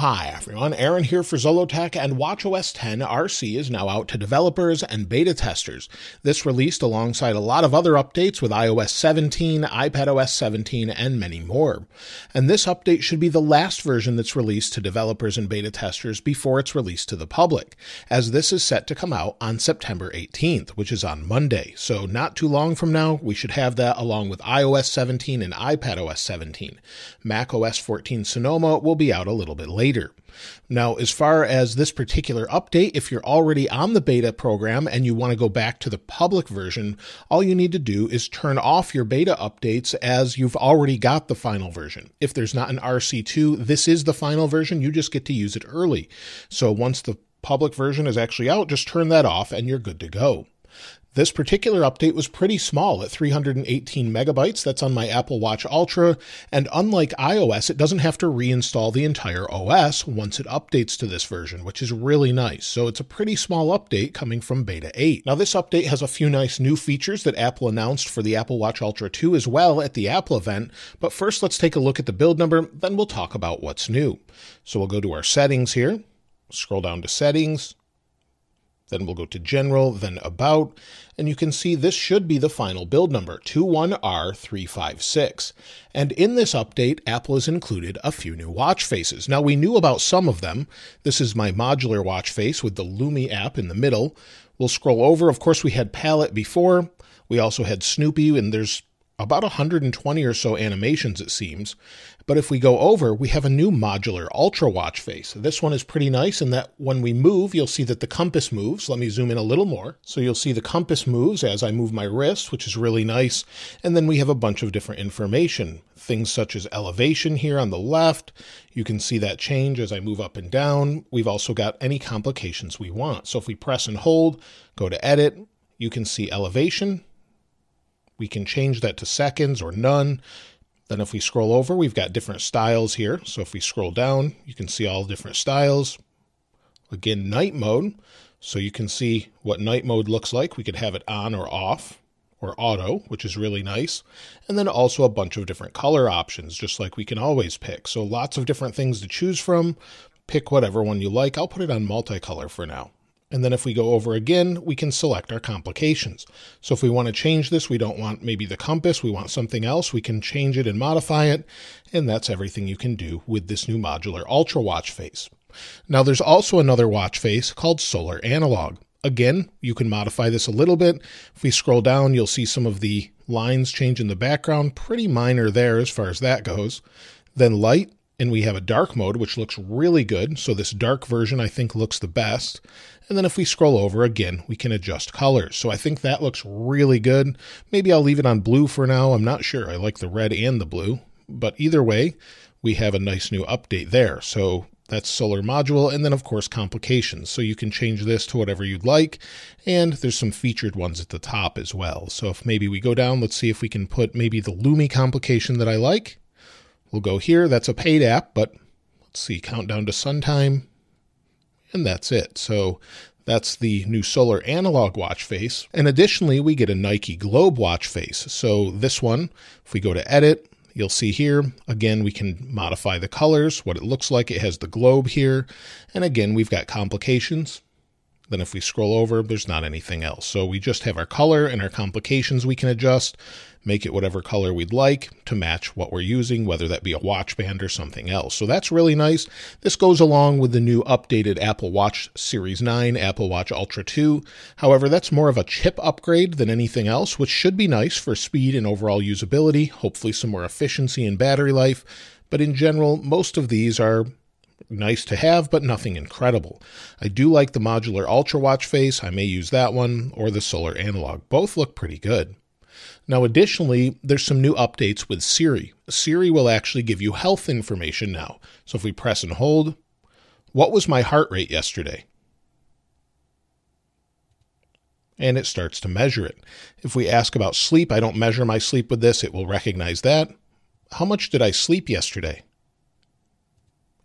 Hi everyone, Aaron here for Zollotech and WatchOS 10 RC is now out to developers and beta testers. This released alongside a lot of other updates with iOS 17, iPadOS 17, and many more. And this update should be the last version that's released to developers and beta testers before it's released to the public, as this is set to come out on September 18th, which is on Monday. So not too long from now, we should have that along with iOS 17 and iPadOS 17. macOS 14 Sonoma will be out a little bit later later. Now, as far as this particular update, if you're already on the beta program and you want to go back to the public version, all you need to do is turn off your beta updates as you've already got the final version. If there's not an RC2, this is the final version. You just get to use it early. So once the public version is actually out, just turn that off and you're good to go. This particular update was pretty small at 318 megabytes. That's on my Apple Watch Ultra. And unlike iOS, it doesn't have to reinstall the entire OS once it updates to this version, which is really nice. So it's a pretty small update coming from Beta 8. Now, this update has a few nice new features that Apple announced for the Apple Watch Ultra 2 as well at the Apple event. But first, let's take a look at the build number, then we'll talk about what's new. So we'll go to our settings here, scroll down to settings, then we'll go to General, then About, and you can see this should be the final build number, 21R356. And in this update, Apple has included a few new watch faces. Now, we knew about some of them. This is my modular watch face with the Lumy app in the middle. We'll scroll over. Of course, we had Palette before. We also had Snoopy, and there's about 120 or so animations, it seems. But if we go over, we have a new modular ultra watch face. This one is pretty nice in that when we move, you'll see that the compass moves. Let me zoom in a little more. So you'll see the compass moves as I move my wrist, which is really nice. And then we have a bunch of different information. Things such as elevation here on the left. You can see that change as I move up and down. We've also got any complications we want. So if we press and hold, go to edit, you can see elevation, we can change that to seconds or none. Then if we scroll over, we've got different styles here. So if we scroll down, you can see all different styles. Again, night mode. So you can see what night mode looks like. We could have it on or off or auto, which is really nice. And then also a bunch of different color options, just like we can always pick. So lots of different things to choose from. Pick whatever one you like. I'll put it on multicolor for now. And then if we go over again, we can select our complications. So if we want to change this, we don't want maybe the compass, we want something else, we can change it and modify it. And that's everything you can do with this new modular Ultra watch face. Now there's also another watch face called Solar Analog. Again, you can modify this a little bit. If we scroll down, you'll see some of the lines change in the background. Pretty minor there as far as that goes. Then light, and we have a dark mode, which looks really good. So this dark version, I think, looks the best. And then if we scroll over again, we can adjust colors. So I think that looks really good. Maybe I'll leave it on blue for now. I'm not sure. I like the red and the blue. But either way, we have a nice new update there. So that's solar module. And then, of course, complications. So you can change this to whatever you'd like. And there's some featured ones at the top as well. So if maybe we go down, let's see if we can put maybe the Lumy complication that I like. We'll go here. That's a paid app, but let's see, countdown to sun time. And that's it. So that's the new solar analog watch face. And additionally, we get a Nike Globe watch face. So this one, if we go to edit, you'll see here, again, we can modify the colors, what it looks like. It has the globe here. And again, we've got complications. Then if we scroll over, there's not anything else. So we just have our color and our complications we can adjust, make it whatever color we'd like to match what we're using, whether that be a watch band or something else. So that's really nice. This goes along with the new updated Apple Watch Series 9, Apple Watch Ultra 2. However, that's more of a chip upgrade than anything else, which should be nice for speed and overall usability, hopefully some more efficiency and battery life. But in general, most of these are nice to have, but nothing incredible. I do like the modular Ultra Watch face. I may use that one or the solar analog. Both look pretty good. Now, additionally, there's some new updates with Siri. Siri will actually give you health information now. So if we press and hold, what was my heart rate yesterday? And it starts to measure it. If we ask about sleep, I don't measure my sleep with this, it will recognize that. How much did I sleep yesterday?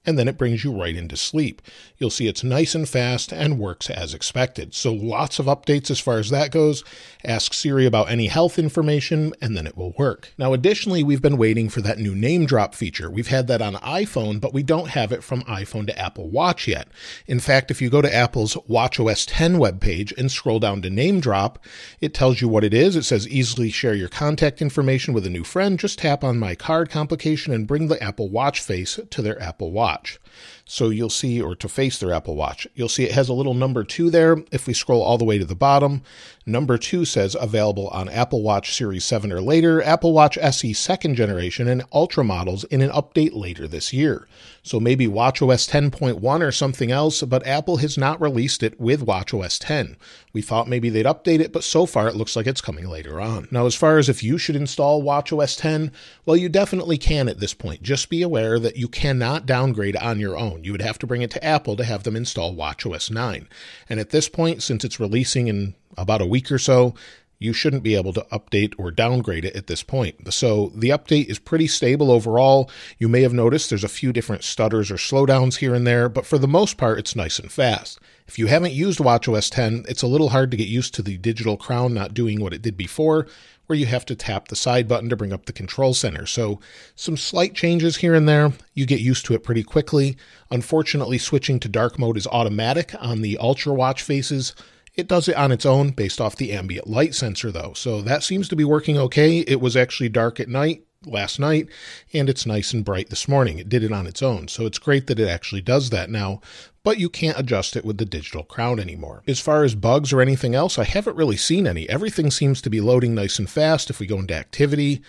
And then it brings you right into sleep. You'll see it's nice and fast and works as expected. So lots of updates as far as that goes. Ask Siri about any health information and then it will work. Now, additionally, we've been waiting for that new name drop feature. We've had that on iPhone, but we don't have it from iPhone to Apple Watch yet. In fact, if you go to Apple's WatchOS 10 webpage and scroll down to name drop, it tells you what it is. It says easily share your contact information with a new friend. Just tap on my card complication and bring the Apple Watch face to their Apple Watch. So you'll see, or to face their Apple Watch, you'll see it has a little number two there. If we scroll all the way to the bottom, number two says available on Apple Watch Series 7 or later, Apple Watch SE second generation, and Ultra models in an update later this year. So maybe WatchOS 10.1 or something else, but Apple has not released it with WatchOS 10. We thought maybe they'd update it, but so far it looks like it's coming later on. Now, as far as if you should install WatchOS 10, well, you definitely can at this point. Just be aware that you cannot downgrade on your own. You would have to bring it to Apple to have them install WatchOS 9. And at this point, since it's releasing in about a week or so, you shouldn't be able to update or downgrade it at this point. So the update is pretty stable overall. You may have noticed there's a few different stutters or slowdowns here and there, but for the most part, it's nice and fast. If you haven't used WatchOS 10, it's a little hard to get used to the digital crown not doing what it did before, where you have to tap the side button to bring up the control center. So, some slight changes here and there. You get used to it pretty quickly. Unfortunately, switching to dark mode is automatic on the Ultra watch faces. It does it on its own based off the ambient light sensor, though. So, that seems to be working okay. It was actually dark at night last night and it's nice and bright this morning. It did it on its own. So it's great that it actually does that now, but you can't adjust it with the digital crown anymore. As far as bugs or anything else, I haven't really seen any. Everything seems to be loading nice and fast. If we go into activity,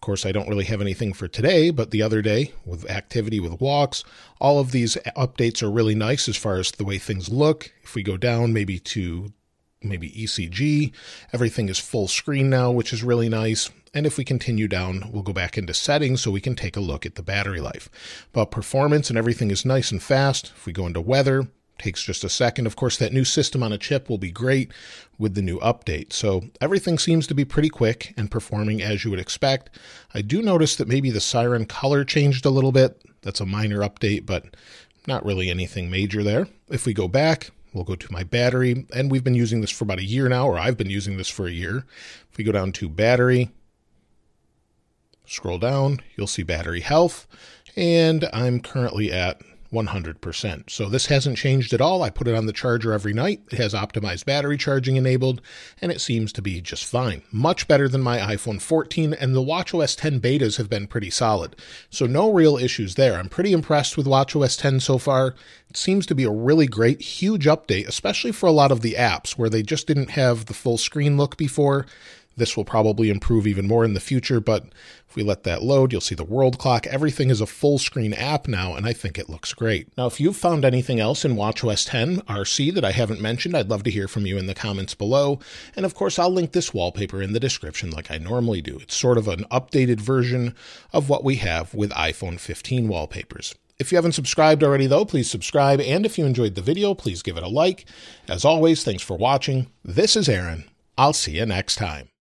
of course, I don't really have anything for today, but the other day with activity with walks, all of these updates are really nice as far as the way things look. If we go down maybe to maybe ECG, everything is full screen now, which is really nice. And if we continue down, we'll go back into settings so we can take a look at the battery life. But performance and everything is nice and fast. If we go into weather, takes just a second. Of course, that new system on a chip will be great with the new update. So everything seems to be pretty quick and performing as you would expect. I do notice that maybe the siren color changed a little bit. That's a minor update, but not really anything major there. If we go back, we'll go to my battery, and we've been using this for about a year now, or I've been using this for a year. If we go down to battery, Scroll down, you'll see battery health, and I'm currently at 100%. So this hasn't changed at all. I put it on the charger every night. It has optimized battery charging enabled, and it seems to be just fine. Much better than my iPhone 14, and the WatchOS 10 betas have been pretty solid. So no real issues there. I'm pretty impressed with WatchOS 10 so far. It seems to be a really great, huge update, especially for a lot of the apps where they just didn't have the full screen look before. This will probably improve even more in the future, but if we let that load, you'll see the world clock. Everything is a full screen app now, and I think it looks great. Now, if you've found anything else in WatchOS 10 RC that I haven't mentioned, I'd love to hear from you in the comments below. And of course, I'll link this wallpaper in the description like I normally do. It's sort of an updated version of what we have with iPhone 15 wallpapers. If you haven't subscribed already, though, please subscribe. And if you enjoyed the video, please give it a like. As always, thanks for watching. This is Aaron. I'll see you next time.